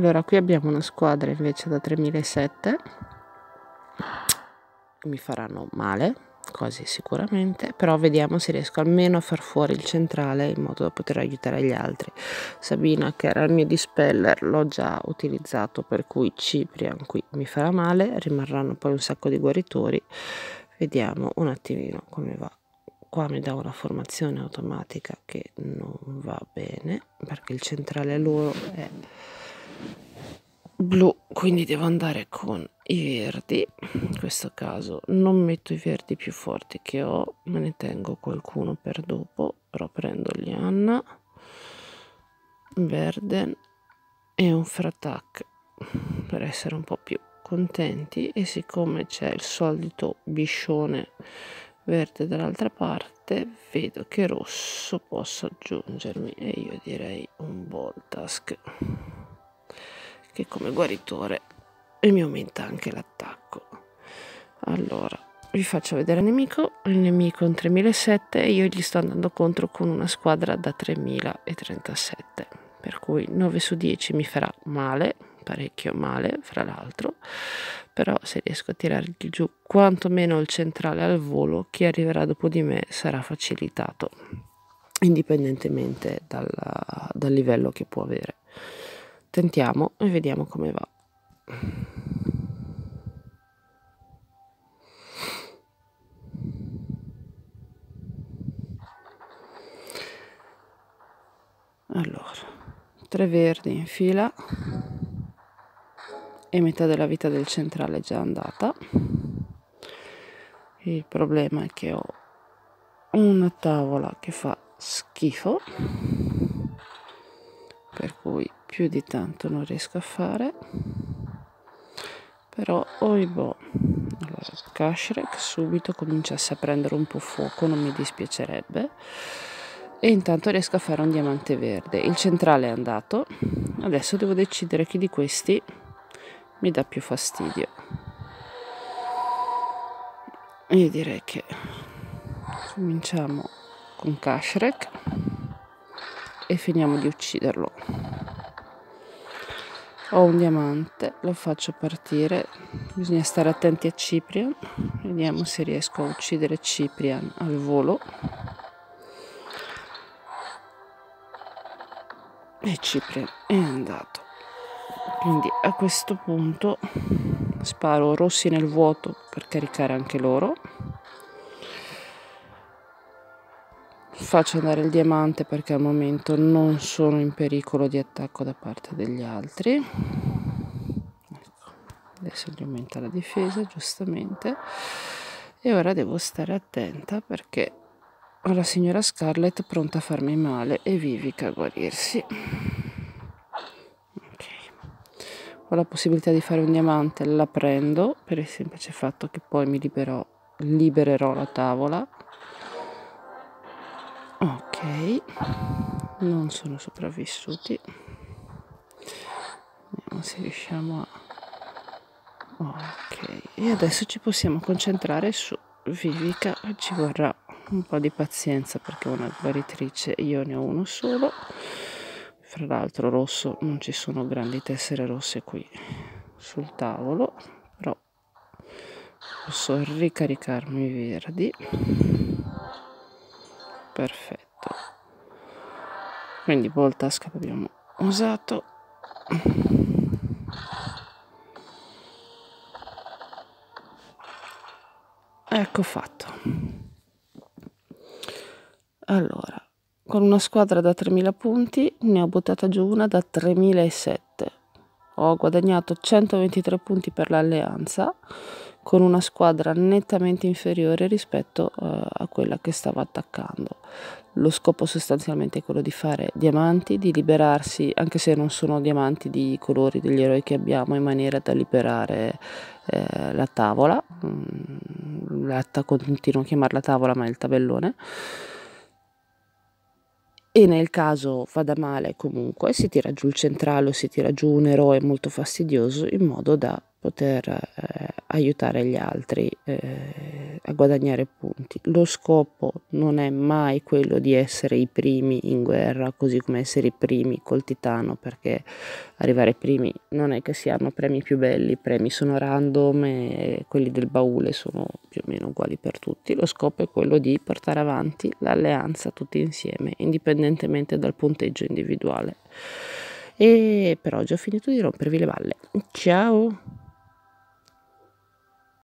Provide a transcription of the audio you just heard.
allora qui abbiamo una squadra invece da 3007 mi faranno male quasi sicuramente però vediamo se riesco almeno a far fuori il centrale in modo da poter aiutare gli altri. Sabina che era il mio dispeller l'ho già utilizzato per cui Ciprian qui mi farà male rimarranno poi un sacco di guaritori. Vediamo un attimino come va. Qua mi dà una formazione automatica che non va bene perché il centrale loro è blu quindi devo andare con i verdi. In questo caso non metto i verdi più forti che ho me ne tengo qualcuno per dopo però prendo Lianna Verden e un Fratac per essere un po' più contenti. E siccome c'è il solito biscione verde dall'altra parte vedo che rosso posso aggiungermi e io direi un Voltask che come guaritore e mi aumenta anche l'attacco. Allora vi faccio vedere il nemico. Il nemico è un 3007 e io gli sto andando contro con una squadra da 3037 per cui 9 su 10 mi farà male parecchio male fra l'altro. Però se riesco a tirare giù quantomeno il centrale al volo chi arriverà dopo di me sarà facilitato indipendentemente dal, dal livello che può avere tentiamo e vediamo come va. Allora tre verdi in fila e metà della vita del centrale è già andata. Il problema è che ho una tavola che fa schifo per cui più di tanto non riesco a fare. Però oibò allora Kashrek subito cominciasse a prendere un po' fuoco non mi dispiacerebbe. E intanto riesco a fare un diamante verde. Il centrale è andato. Adesso devo decidere chi di questi mi dà più fastidio. Io direi che cominciamo con Kashrek e finiamo di ucciderlo ho un diamante lo faccio partire. Bisogna stare attenti a Ciprian vediamo se riesco a uccidere Ciprian al volo. E Ciprian è andato. Quindi a questo punto sparo rossi nel vuoto per caricare anche loro faccio andare il diamante perché al momento non sono in pericolo di attacco da parte degli altri. Ecco, adesso gli aumenta la difesa giustamente. E ora devo stare attenta perché ho la signora Scarlett pronta a farmi male e Vivica a guarirsi. Ho la possibilità di fare un diamante la prendo per il semplice fatto che poi mi liberò, libererò la tavola ok. Non sono sopravvissuti. Vediamo se riusciamo a ok. E adesso ci possiamo concentrare su Vivica. Ci vorrà un po' di pazienza perché una guaritrice io ne ho uno solo. Fra l'altro rosso non ci sono grandi tessere rosse qui sul tavolo però posso ricaricarmi i verdi perfetto. Quindi voltasca che abbiamo usato. Ecco fatto. Allora con una squadra da 3000 punti ne ho buttata giù una da 3007 ho guadagnato 123 punti per l'alleanza con una squadra nettamente inferiore rispetto uh, a quella che stava attaccando. Lo scopo sostanzialmente è quello di fare diamanti, di liberarsi, anche se non sono diamanti di colori degli eroi che abbiamo, in maniera da liberare eh, la tavola. Mm, l'atta continuo a chiamarla tavola, ma è il tabellone e nel caso vada male comunque si tira giù il centrale o si tira giù un eroe molto fastidioso in modo da poter eh, aiutare gli altri eh, a guadagnare punti. Lo scopo non è mai quello di essere i primi in guerra, così come essere i primi col titano, perché arrivare primi non è che si hanno premi più belli, i premi sono random e quelli del baule sono più o meno uguali per tutti. Lo scopo è quello di portare avanti l'alleanza tutti insieme, indipendentemente dal punteggio individuale. E per oggi ho finito di rompervi le balle. Ciao!